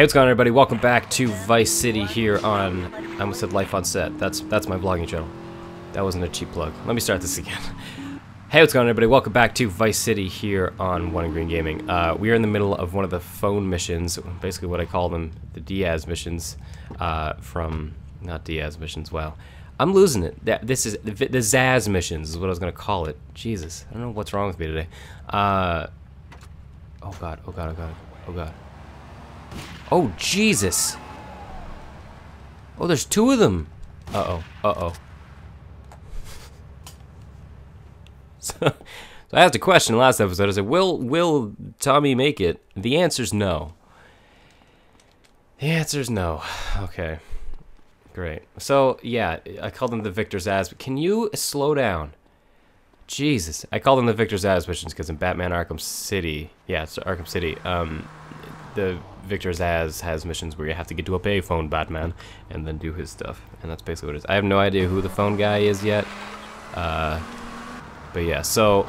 Hey, what's going on, everybody? Welcome back to Vice City here on. I almost said Life on Set. That's that's my vlogging channel. That wasn't a cheap plug. Let me start this again. hey, what's going on, everybody? Welcome back to Vice City here on One Green Gaming. Uh, we are in the middle of one of the phone missions, basically what I call them, the Diaz missions, uh, from not Diaz missions. Wow, I'm losing it. This is the, the Zsasz missions is what I was gonna call it. Jesus, I don't know what's wrong with me today. Uh, oh god, oh god, oh god, oh god. Oh, Jesus. Oh, there's two of them. Uh-oh, uh-oh. So, so I asked a question last episode. I said, will, will Tommy make it? The answer's no. The answer's no. Okay. Great. So, yeah, I called them the Victor Zsasz, but can you slow down? Jesus. I call them the Victor Zsasz missions because in Batman Arkham City, yeah, it's Arkham City, um, the Victor Zsasz has missions where you have to get to a payphone Batman and then do his stuff. And that's basically what it is. I have no idea who the phone guy is yet. Uh, but yeah, so...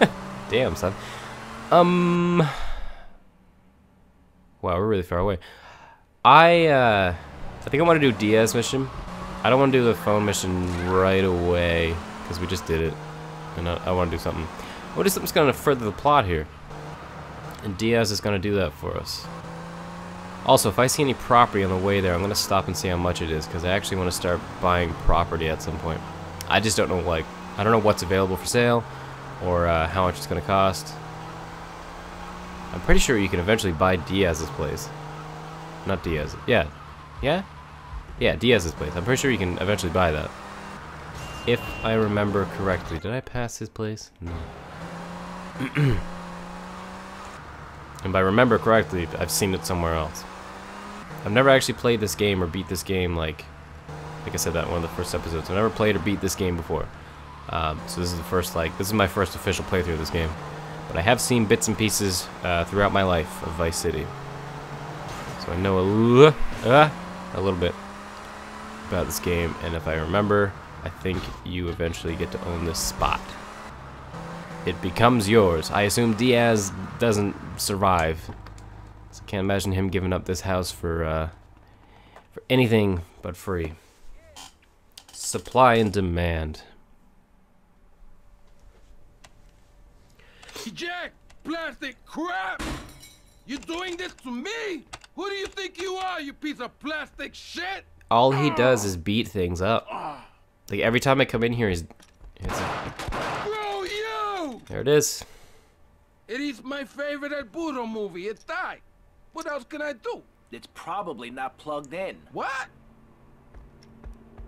Damn, son. Um... Wow, we're really far away. I, uh... I think I want to do Diaz mission. I don't want to do the phone mission right away, because we just did it. And I, I want to do something. What is something's going to further the plot here? And Diaz is going to do that for us. Also, if I see any property on the way there, I'm going to stop and see how much it is, because I actually want to start buying property at some point. I just don't know, like, I don't know what's available for sale, or uh, how much it's going to cost. I'm pretty sure you can eventually buy Diaz's place. Not Diaz. Yeah. Yeah? Yeah, Diaz's place. I'm pretty sure you can eventually buy that. If I remember correctly. Did I pass his place? No. If I remember correctly, I've seen it somewhere else. I've never actually played this game or beat this game like, like I said that in one of the first episodes. I've never played or beat this game before. Um, so this is the first, like, this is my first official playthrough of this game. But I have seen bits and pieces uh, throughout my life of Vice City. So I know a, uh, a little bit about this game. And if I remember, I think you eventually get to own this spot it becomes yours. I assume Diaz doesn't survive. So I can't imagine him giving up this house for uh, for anything but free. Supply and demand. Jack, plastic crap! You doing this to me? Who do you think you are, you piece of plastic shit? All he does is beat things up. Like every time I come in here, he's, he's there it is. It is my favorite El Burro movie. It's died. What else can I do? It's probably not plugged in. What?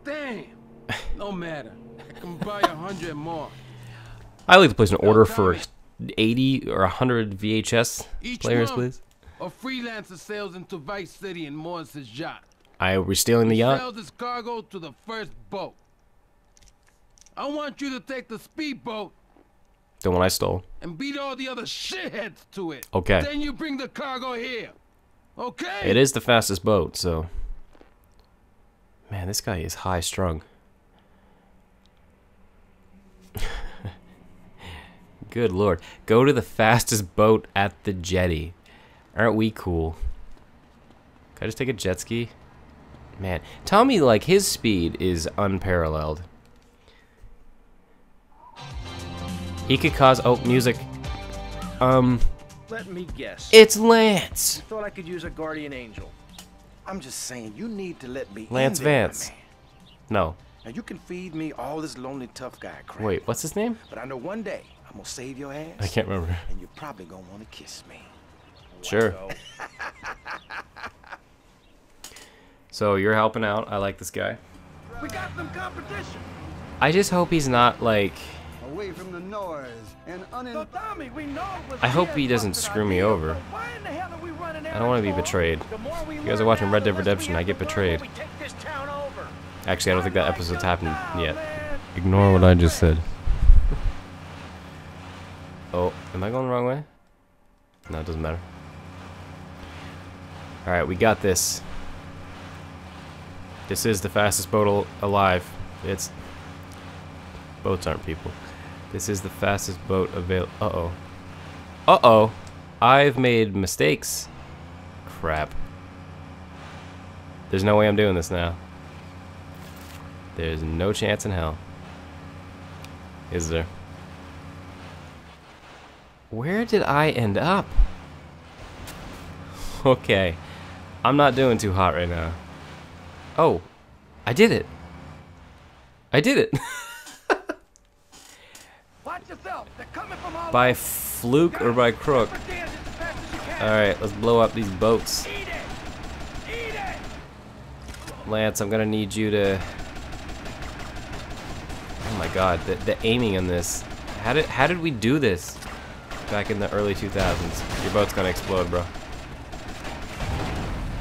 Damn. No matter. I can buy a hundred more. I like to place an order for 80 or 100 VHS Each players, month, please. A freelancer sails into Vice City and moors his yacht. I are we stealing the yacht? Sells his cargo to the first boat. I want you to take the speedboat the one I stole. And beat all the other shitheads to it. Okay. Then you bring the cargo here. Okay. It is the fastest boat, so. Man, this guy is high strung. Good lord. Go to the fastest boat at the jetty. Aren't we cool? Can I just take a jet ski? Man, Tommy, like, his speed is unparalleled. He could cause oh music. Um. Let me guess. It's Lance. You thought I could use a guardian angel. I'm just saying you need to let me Lance Vance. No. Now you can feed me all this lonely tough guy crap. Wait, what's his name? But I know one day I'm gonna save your ass. I can't remember. And you're probably gonna want to kiss me. Sure. so you're helping out. I like this guy. We got some competition. I just hope he's not like away from the noise and so Tommy, we know I hope he doesn't screw me over. I don't want to be betrayed. You guys are watching Red Dead Redemption. I get betrayed. Actually, I don't think that episode's happened yet. Ignore what I just said. oh, am I going the wrong way? No, it doesn't matter. Alright, we got this. This is the fastest boat alive. It's... Boats aren't people. This is the fastest boat available. Uh-oh. Uh-oh. I've made mistakes. Crap. There's no way I'm doing this now. There's no chance in hell. Is there? Where did I end up? Okay. I'm not doing too hot right now. Oh. I did it. I did it. Watch yourself. They're coming from all by fluke or by crook. Alright, let's blow up these boats. Lance, I'm gonna need you to... Oh my god, the, the aiming on this. How did, how did we do this back in the early 2000s? Your boat's gonna explode, bro.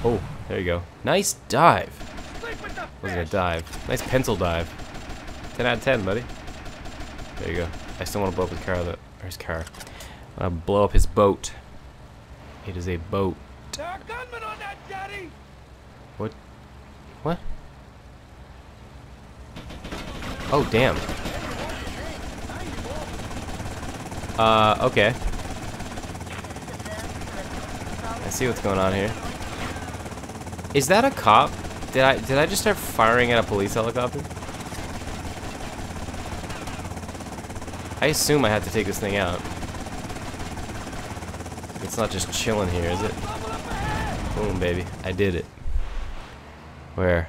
Oh, there you go. Nice dive. With Wasn't a dive. Nice pencil dive. 10 out of 10, buddy. There you go. I still want to blow up his car, though. His car. I want to blow up his boat. It is a boat. There are gunmen on that. What? What? Oh, damn. Uh, okay. I see what's going on here. Is that a cop? Did I did I just start firing at a police helicopter? I assume I have to take this thing out. It's not just chilling here, is it? Boom, baby. I did it. Where?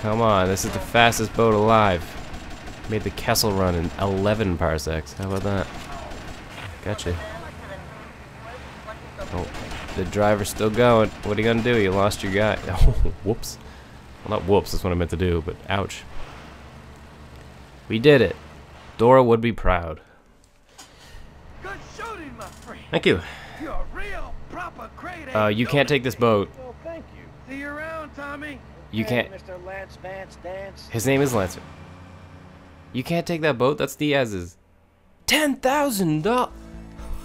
Come on, this is the fastest boat alive. Made the Kessel run in 11 parsecs. How about that? Gotcha. Oh, the driver's still going. What are you gonna do? You lost your guy. Oh, whoops. Well, not whoops, that's what I meant to do, but ouch. We did it. Dora would be proud. Good shooting, my friend. Thank you. You're a real proper crate. Uh, you can't take this boat. Well, thank you. See you around, Tommy. You Hey, can't. Mr. Lance Vance Dance. His name is Lancer. You can't take that boat. That's Diaz's. Ten thousand dollars.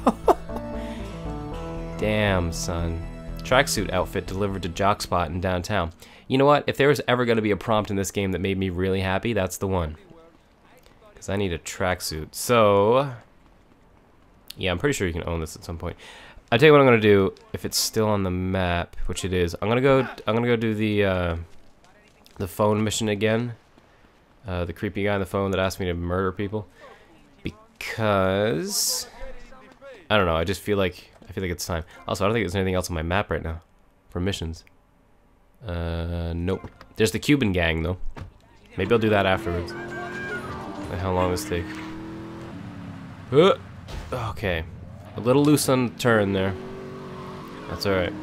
Damn, son. Tracksuit outfit delivered to Jockspot in downtown. You know what? If there was ever going to be a prompt in this game that made me really happy, that's the one. Because I need a tracksuit. So, yeah, I'm pretty sure you can own this at some point. I tell you what I'm gonna do. If it's still on the map, which it is, I'm gonna go. I'm gonna go do the uh, the phone mission again. Uh, the creepy guy on the phone that asked me to murder people. Because I don't know. I just feel like I feel like it's time. Also, I don't think there's anything else on my map right now for missions. Uh, nope. There's the Cuban gang though. Maybe I'll do that afterwards. How long does this take? Uh, okay. A little loose on the turn there. That's alright.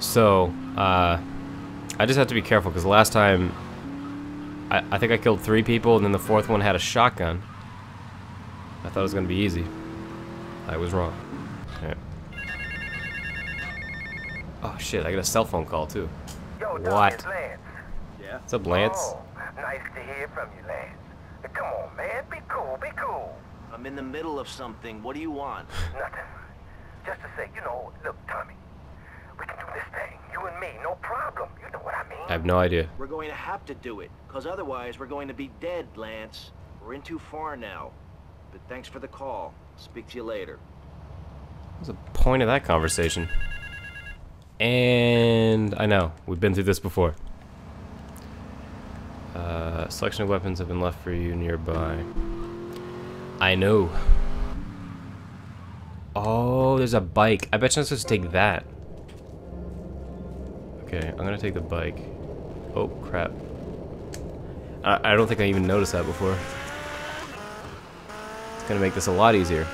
So, uh, I just have to be careful because last time I, I think I killed three people and then the fourth one had a shotgun. I thought it was going to be easy. I was wrong. Alright. Oh shit, I got a cell phone call too. Yo, Tommy, What? it's Lance. Yeah. What's up, Lance? Oh, nice to hear from you, Lance. Come on, man. Be cool, be cool. I'm in the middle of something. What do you want? Nothing. Just to say, you know, look, Tommy, we can do this thing. You and me, no problem. You know what I mean? I have no idea. We're going to have to do it, because otherwise we're going to be dead, Lance. We're in too far now. But thanks for the call. Speak to you later. What's the point of that conversation? And I know, we've been through this before. Uh, selection of weapons have been left for you nearby. I know. Oh, there's a bike. I bet you I'm supposed to take that. Okay, I'm gonna take the bike. Oh, crap. I, I don't think I even noticed that before. It's gonna make this a lot easier.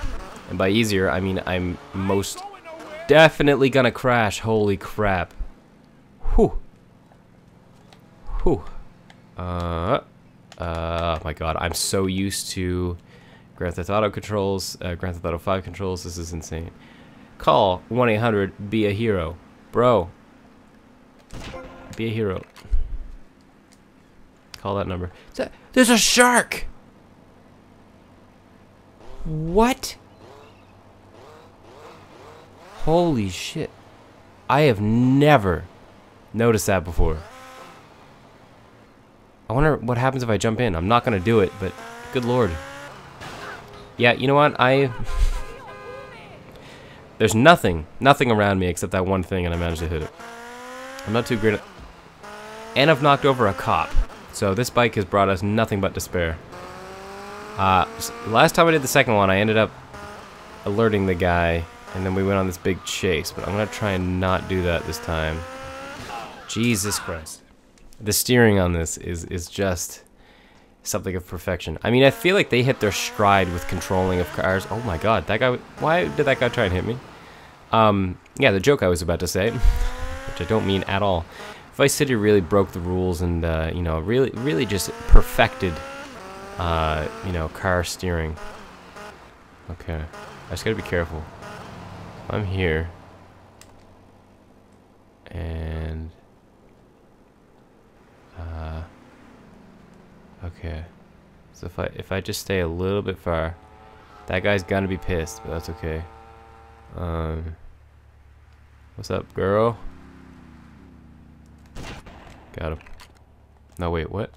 And by easier, I mean I'm most definitely gonna crash. Holy crap. Whew. Whew. Uh, uh, my god, I'm so used to Grand Theft Auto controls, uh, Grand Theft Auto 5 controls. This is insane. Call 1-800, be a hero. Bro. Be a hero. Call that number. There's a shark! What? Holy shit. I have never noticed that before. I wonder what happens if I jump in. I'm not gonna do it, but Good lord. Yeah, you know what? I... There's nothing, nothing around me except that one thing, and I managed to hit it. I'm not too great at... And I've knocked over a cop. So this bike has brought us nothing but despair. Uh, last time I did the second one, I ended up alerting the guy, and then we went on this big chase. But I'm to try and not do that this time. Jesus Christ. The steering on this is, is just something of perfection. I mean, I feel like they hit their stride with controlling of cars. Oh my god, that guy... Why did that guy try and hit me? Um, yeah, the joke I was about to say, which I don't mean at all. Vice City really broke the rules and, uh, you know, really, really just perfected, uh, you know, car steering. Okay, I just gotta be careful. I'm here. And... Uh... Okay. So if I if I just stay a little bit far, that guy's gonna be pissed, but that's okay. Um, what's up, girl? Got him. No, wait, what?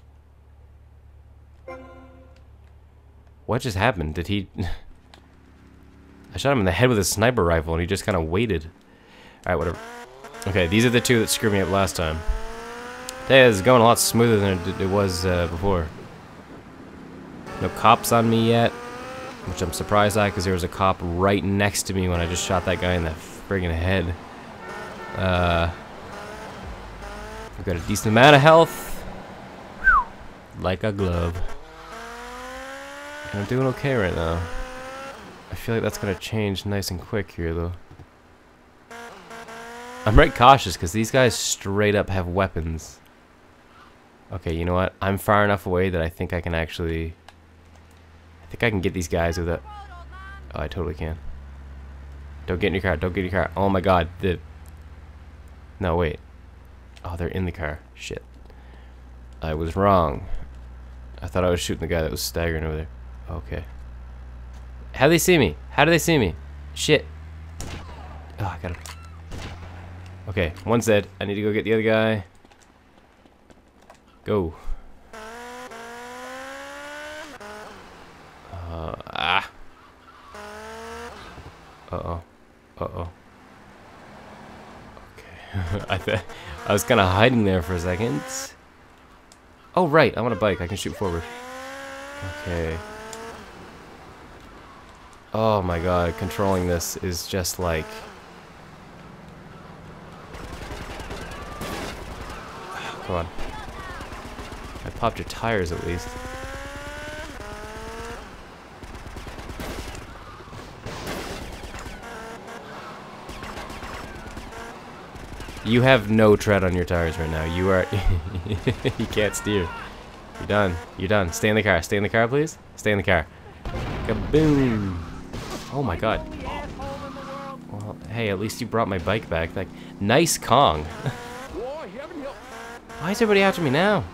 What just happened? Did he... I shot him in the head with a sniper rifle and he just kind of waited. Alright, whatever. Okay, these are the two that screwed me up last time. Today is going a lot smoother than it, was uh, before. No cops on me yet, which I'm surprised at because there was a cop right next to me when I just shot that guy in the friggin' head. Uh, I've got a decent amount of health, like a glove. I'm doing okay right now. I feel like that's gonna change nice and quick here though. I'm right cautious because these guys straight up have weapons. Okay, you know what? I'm far enough away that I think I can actually... I think I can get these guys with a... Oh, I totally can. Don't get in your car. Don't get in your car. Oh my god. The... No, wait. Oh, they're in the car. Shit. I was wrong. I thought I was shooting the guy that was staggering over there. Okay. How do they see me? How do they see me? Shit. Oh, I got him. Okay, one's dead. I need to go get the other guy. Go. Uh, ah. Uh-oh. Uh-oh. Okay. I th I was kind of hiding there for a second. Oh, right. I'm on a bike. I can shoot forward. Okay. Oh my god. Controlling this is just like... Come on. I popped your tires at least. You have no tread on your tires right now. You are... you can't steer. You're done. You're done. Stay in the car. Stay in the car, please. Stay in the car. Kaboom! Oh my god. Well, hey, at least you brought my bike back. Like, nice Kong. Why is everybody after me now?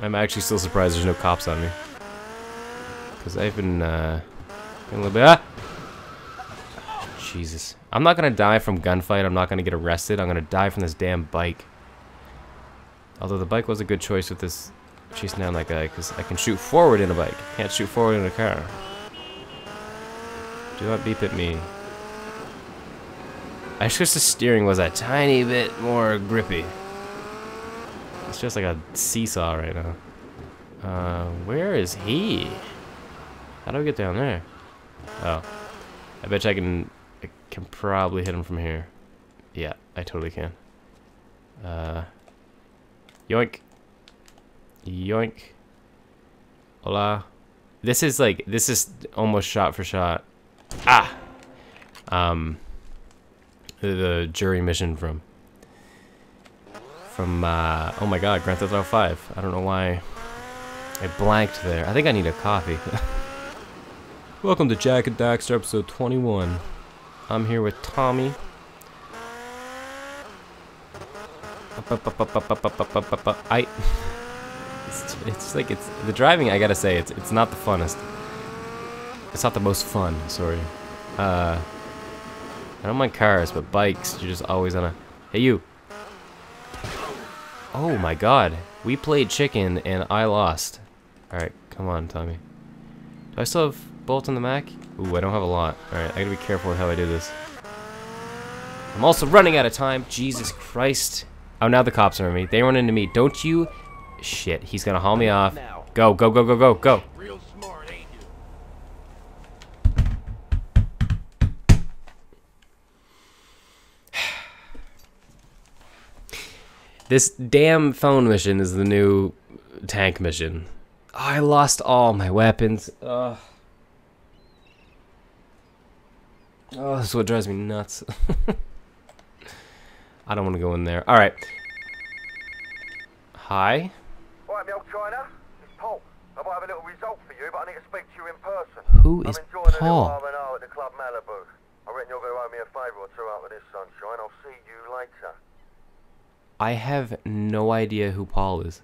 I'm actually still surprised there's no cops on me. Because I've been, uh, been a little bit... Ah! Jesus. I'm not gonna die from gunfight. I'm not gonna get arrested. I'm gonna die from this damn bike. Although the bike was a good choice with this chasing down that guy, because I can shoot forward in a bike. Can't shoot forward in a car. Do not beep at me. I just wish the steering was a tiny bit more grippy. It's just like a seesaw right now. Uh, where is he? How do I get down there? Oh. I bet I can I can probably hit him from here. Yeah, I totally can. Uh, yoink. Yoink. Hola. This is like, this is almost shot for shot. Ah! Um, the jury mission from from, uh, oh my god, Grand Theft Auto 5. I don't know why I blanked there. I think I need a coffee. Welcome to Jak and Daxter episode 21. I'm here with Tommy. I... It's, it's like, it's, the driving, I gotta say, it's, it's not the funnest. It's not the most fun, sorry. Uh, I don't mind cars, but bikes, you're just always on a... Hey, you! Oh my god. We played chicken and I lost. Alright, come on, Tommy. Do I still have bullets on the Mac? Ooh, I don't have a lot. Alright, I gotta be careful with how I do this. I'm also running out of time. Jesus Christ. Oh, now the cops are on me. They run into me. Don't you... Shit, he's gonna haul me off. Go, go, go, go, go, go. Real smart, ain't you? This damn phone mission is the new tank mission. Oh, I lost all my weapons. Ugh. Oh, this is what drives me nuts. I don't want to go in there. All right. Hi. Right, me old China. It's Paul. I might have a little result for you, but I need to speak to you in person. Who is I'm enjoying Paul? a little R&R at the Club Malibu. I reckon you're going to owe me a favour or two out of this sunshine. I'll see you later. I have no idea who Paul is.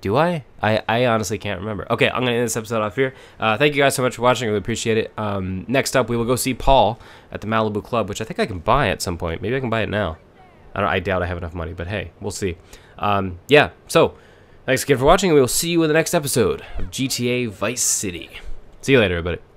Do I? I, I honestly can't remember. Okay, I'm going to end this episode off here. Uh, thank you guys so much for watching. I really appreciate it. Um, next up, we will go see Paul at the Malibu Club, which I think I can buy at some point. Maybe I can buy it now. I, I doubt I have enough money, but hey, we'll see. Um, yeah, so thanks again for watching, we will see you in the next episode of GTA Vice City. See you later, everybody.